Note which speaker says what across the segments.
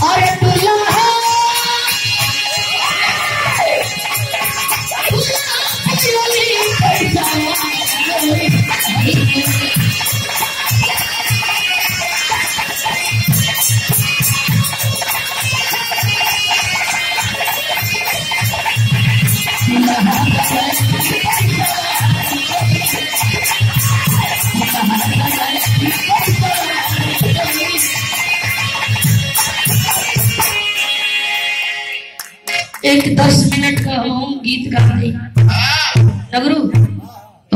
Speaker 1: All right. एक दस minute का हम गीत गा रही नगरू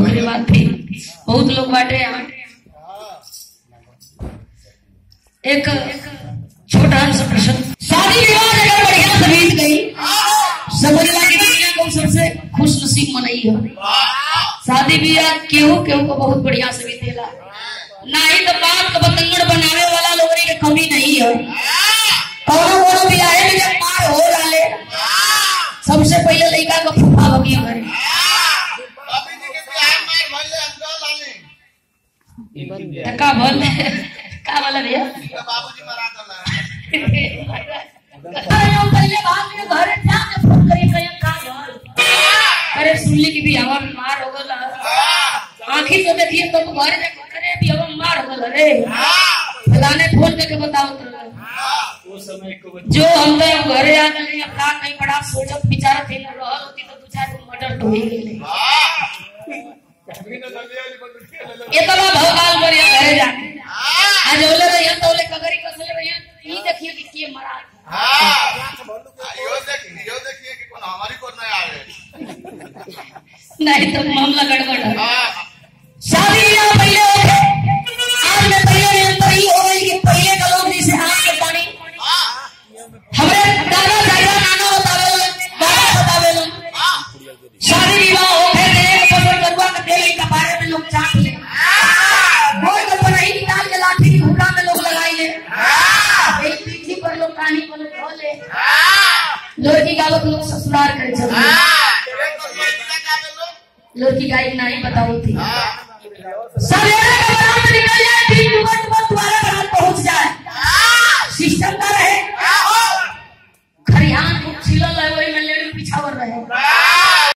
Speaker 1: ओकरे बाद फिर बहुत लोग बाटे यहाँ एक छोटा सा प्रश्न। शादी विवाह अगर बढ़िया से बीत गई समझला की दुनिया को सबसे खुश नसीब मनई है। शादी ब्याह केहू केहू को बहुत बढ़िया से बीतेला। नाही तो बाप का बतंगड़ बनावे वाला लोगन के कमी नहीं है। कौनो कोनो बियाहे में जब मार हो डाले सबसे पहले लड़का का फूफा बगिया करे
Speaker 2: के
Speaker 1: तो बोल। का बोला भैया?
Speaker 2: तो बाबूजी मरा
Speaker 1: अरे हम पहले भाग के घरे जाके फ़ोन करी कहीं का बोल अरे सुनली कि भी हवा मार हो गल आंखी से देखिए तो घरे जाके करे भी हवा मार हो गल रे। फलाने फ़ोन करके बताओ तो जो हम तो घरे आ गए अब का कहीं बड़ा सोचत विचारत ही न रहल होती तो दू चार गो मर्डर तो ही गेले इतना भोगाल पर ये घरे जाके आज ओले रहिए तो ओले कगरी कसले रहिए ई देखिए कि के मरा
Speaker 2: यो देखिए यो देखिए कि कौन हमारी को नहीं आ रहे।
Speaker 1: नहीं तो मामला गड़बड़ है। पीठी पर लोग को लोग धो ले। लड़की का लोग ससुराल कर चले लड़की गाय नाई बताओ थी।
Speaker 2: हाँ।
Speaker 1: सवेरे